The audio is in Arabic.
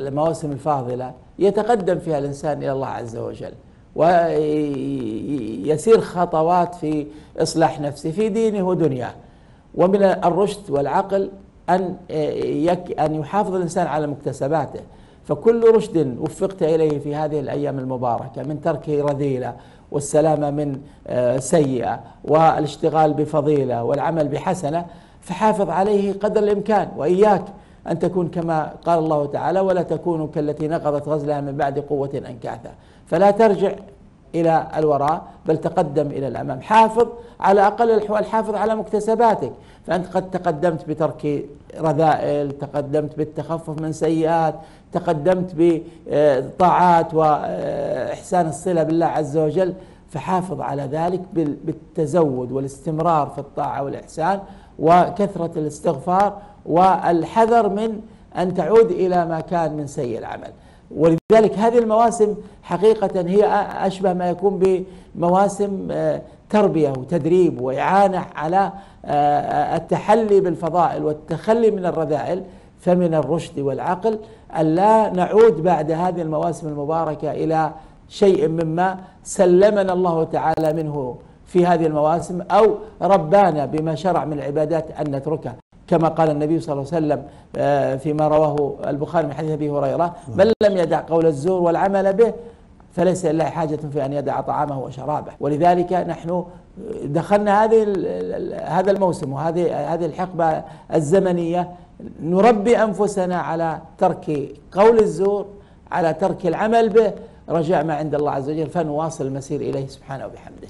المواسم الفاضلة يتقدم فيها الإنسان إلى الله عز وجل ويسير خطوات في إصلاح نفسه في دينه ودنياه. ومن الرشد والعقل أن يك أن يحافظ الإنسان على مكتسباته. فكل رشد وفقت إليه في هذه الأيام المباركة من ترك رذيلة والسلامة من آه، سيئة والاشتغال بفضيلة والعمل بحسنة فحافظ عليه قدر الإمكان. وإياك أن تكون كما قال الله تعالى ولا تكونوا كالتي نقضت غزلها من بعد قوة أنكاثا فلا ترجع إلى الوراء بل تقدم إلى الأمام. حافظ على أقل الأحوال حافظ على مكتسباتك. فأنت قد تقدمت بترك رذائل تقدمت بالتخفف من سيئات تقدمت بطاعات وإحسان الصلة بالله عز وجل. فحافظ على ذلك بالتزود والاستمرار في الطاعة والإحسان وكثرة الاستغفار والحذر من أن تعود إلى ما كان من سيء العمل. ولذلك هذه المواسم حقيقة هي أشبه ما يكون بمواسم آه، تربية وتدريب وإعانة على آه، التحلي بالفضائل والتخلي من الرذائل فمن الرشد والعقل أن لا نعود بعد هذه المواسم المباركة إلى شيء مما سلمنا الله تعالى منه في هذه المواسم أو ربانا بما شرع من العبادات أن نتركه كما قال النبي صلى الله عليه وسلم آه، فيما رواه البخاري من حديث أبي هريرة من لم يدع قول الزور والعمل به فليس لله حاجة في أن يدع طعامه وشرابه. ولذلك نحن دخلنا هذه هذا الموسم وهذه هذه الحقبة الزمنية نربي أنفسنا على ترك قول الزور على ترك العمل به. رجاء ما عند الله عز وجل فنواصل المسير إليه. سبحانه وبحمده.